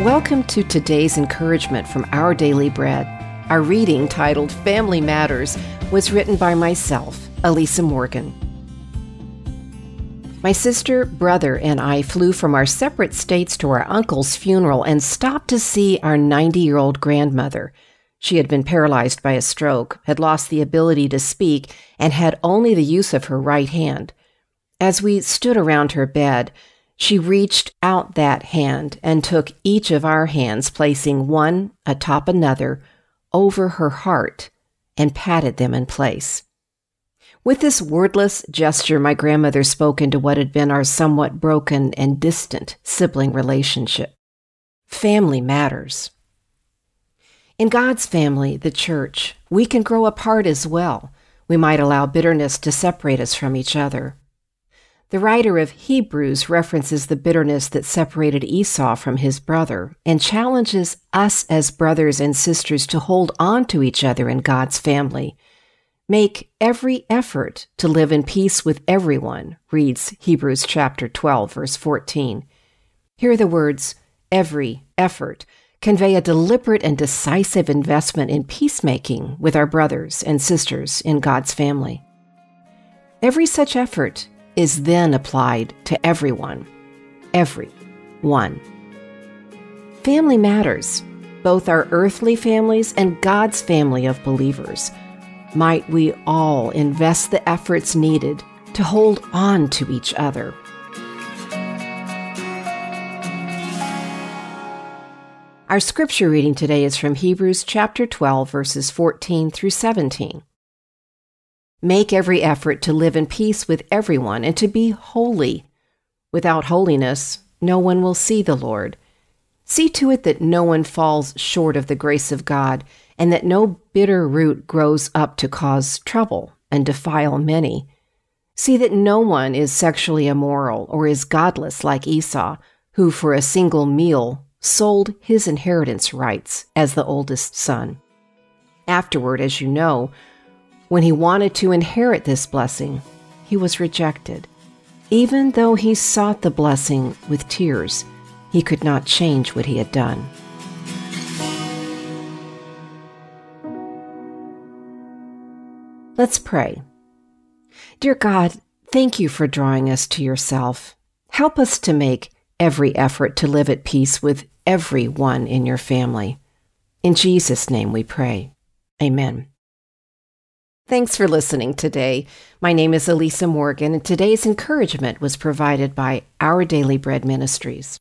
Welcome to today's encouragement from Our Daily Bread. Our reading, titled Family Matters, was written by myself, Elisa Morgan. My sister, brother, and I flew from our separate states to our uncle's funeral and stopped to see our 90 year old grandmother. She had been paralyzed by a stroke, had lost the ability to speak, and had only the use of her right hand. As we stood around her bed, she reached out that hand and took each of our hands, placing one atop another over her heart, and patted them in place. With this wordless gesture, my grandmother spoke into what had been our somewhat broken and distant sibling relationship. Family matters. In God's family, the church, we can grow apart as well. We might allow bitterness to separate us from each other. The writer of Hebrews references the bitterness that separated Esau from his brother and challenges us as brothers and sisters to hold on to each other in God's family. Make every effort to live in peace with everyone, reads Hebrews chapter 12 verse 14. Here the words every effort convey a deliberate and decisive investment in peacemaking with our brothers and sisters in God's family. Every such effort is then applied to everyone. Every one. Family matters, both our earthly families and God's family of believers. Might we all invest the efforts needed to hold on to each other. Our scripture reading today is from Hebrews chapter 12, verses 14 through 17. Make every effort to live in peace with everyone and to be holy. Without holiness, no one will see the Lord. See to it that no one falls short of the grace of God, and that no bitter root grows up to cause trouble and defile many. See that no one is sexually immoral or is godless like Esau, who for a single meal sold his inheritance rights as the oldest son. Afterward, as you know, when he wanted to inherit this blessing, he was rejected. Even though he sought the blessing with tears, he could not change what he had done. Let's pray. Dear God, thank you for drawing us to yourself. Help us to make every effort to live at peace with everyone in your family. In Jesus' name we pray. Amen. Thanks for listening today. My name is Elisa Morgan, and today's encouragement was provided by Our Daily Bread Ministries.